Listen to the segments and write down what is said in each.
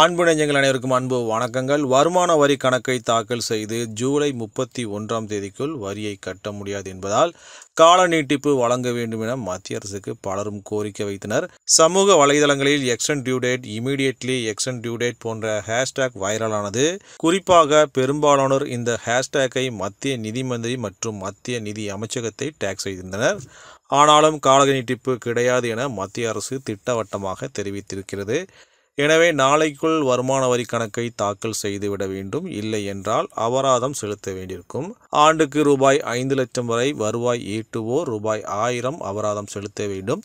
அன்பு நெஞ்சங்கள் அனைவருக்கும் அன்பு வணக்கங்கள். வருமான வரி கணக்கை தாக்கல் செய்து ஜூலை முப்பத்தி ஒன்றாம் தேதிக்குள் வரியை கட்ட முடியாது என்பதால் கால நீட்டிப்பு வழங்க வேண்டும் என மத்திய அரசுக்கு பலரும் கோரிக்கை வைத்தனர். சமூக வலைதளங்களில் extend due date immediately extend due date போன்ற ஹேஷ்டேக் வைரலானது குறிப்பாக பெரும்பாலானோர் இந்த ஹேஷ்டேக்கை மத்திய நிதி மந்திரி மற்றும் மத்திய நிதி அமைச்சகத்தை டேக் செய்திருந்தனர். ஆனாலும் கால நீட்டிப்பு கிடையாது என மத்திய அரசு திட்டவட்டமாக தெரிவித்திருக்கிறது. எனவே நாளைக்குள் வருமான வரி கணக்கை தாக்கல் செய்துவிட வேண்டும். இல்லை என்றால் அபராதம் செலுத்த வேண்டியிருக்கும். ஆண்டுக்கு ரூபாய் ஐந்து லட்சம் வரை வருவாய் ஈட்டுவோர் ரூபாய் ஆயிரம் அபராதம் செலுத்த வேண்டும்.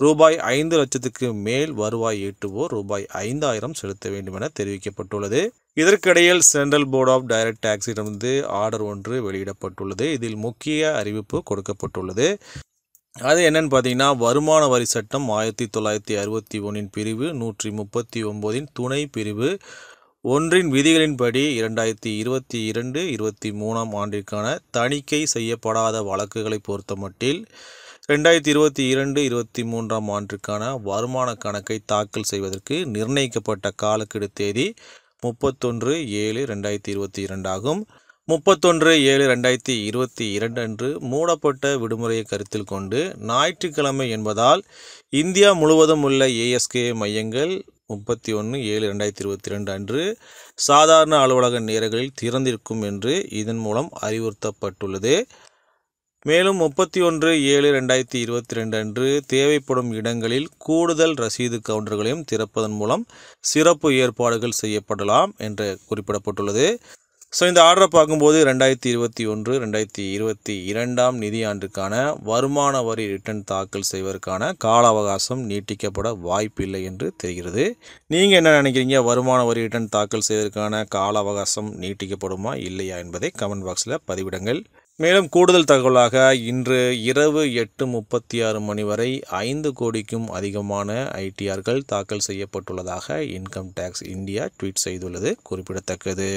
ரூபாய் ஐந்து லட்சத்துக்கு மேல் வருவாய் ஈட்டுவோர் ரூபாய் ஐந்தாயிரம் செலுத்த வேண்டும் என தெரிவிக்கப்பட்டுள்ளது. இதற்கிடையில் சென்ட்ரல் போர்ட் ஆஃப் டைரக்ட் டாக்ஸிடமிருந்து ஆர்டர் ஒன்று வெளியிடப்பட்டுள்ளது. இதில் முக்கிய அறிவிப்பு கொடுக்கப்பட்டுள்ளது. அது என்னன்னு பார்த்தீங்கன்னா வருமான வரி சட்டம் ஆயிரத்தி தொள்ளாயிரத்தி அறுபத்தி ஒன்றின் பிரிவு நூற்றி முப்பத்தி ஒம்போதின் துணை பிரிவு ஒன்றின் விதிகளின்படி இரண்டாயிரத்தி இருபத்தி இரண்டு இருபத்தி மூணாம் ஆண்டிற்கான தணிக்கை செய்யப்படாத வழக்குகளை பொறுத்தமட்டில் ரெண்டாயிரத்தி இருபத்தி இரண்டு இருபத்தி மூன்றாம் ஆண்டிற்கான வருமான கணக்கை தாக்கல் செய்வதற்கு நிர்ணயிக்கப்பட்ட காலக்கெடு தேதி முப்பத்தொன்று ஏழு ரெண்டாயிரத்தி இருபத்தி இரண்டாகும். முப்பத்தொன்று ஏழு ரெண்டாயிரத்தி இருபத்தி இரண்டு அன்று மூடப்பட்ட விடுமுறையை கருத்தில் கொண்டு ஞாயிற்றுக்கிழமை என்பதால் இந்தியா முழுவதும் உள்ள ஏஎஸ்கே மையங்கள் முப்பத்தி ஒன்று ஏழு ரெண்டாயிரத்தி இருபத்தி ரெண்டு அன்று சாதாரண அலுவலக நேரங்களில் திறந்திருக்கும் என்று இதன் மூலம் அறிவுறுத்தப்பட்டுள்ளது. மேலும் முப்பத்தி ஒன்று ஏழு ரெண்டாயிரத்தி இருபத்தி ரெண்டு அன்று தேவைப்படும் இடங்களில் கூடுதல் ரசீது கவுண்டர்களையும் திறப்பதன் மூலம் சிறப்பு ஏற்பாடுகள் செய்யப்படலாம் என்று குறிப்பிடப்பட்டுள்ளது. ஸோ இந்த ஆர்டரை பார்க்கும்போது ரெண்டாயிரத்தி இருபத்தி ஒன்று ரெண்டாயிரத்தி இருபத்தி இரண்டாம் நிதியாண்டுக்கான வருமான வரி ரிட்டர்ன் தாக்கல் செய்வதற்கான கால அவகாசம் நீட்டிக்கப்பட வாய்ப்பில்லை என்று தெரிகிறது. நீங்கள் என்ன நினைக்கிறீங்க? வருமான வரி ரிட்டர்ன் தாக்கல் செய்வதற்கான கால அவகாசம் நீட்டிக்கப்படுமா? இல்லையா? என்பதை கமெண்ட் பாக்ஸில் பதிவிடுங்கள். மேலும் கூடுதல் தகவலாக இன்று இரவு எட்டு முப்பத்தி ஆறு மணி வரை ஐந்து கோடிக்கும் அதிகமான ஐடிஆர்கள் தாக்கல் செய்யப்பட்டுள்ளதாக இன்கம் டேக்ஸ் இந்தியா ட்வீட் செய்துள்ளது. குறிப்பிடத்தக்கது.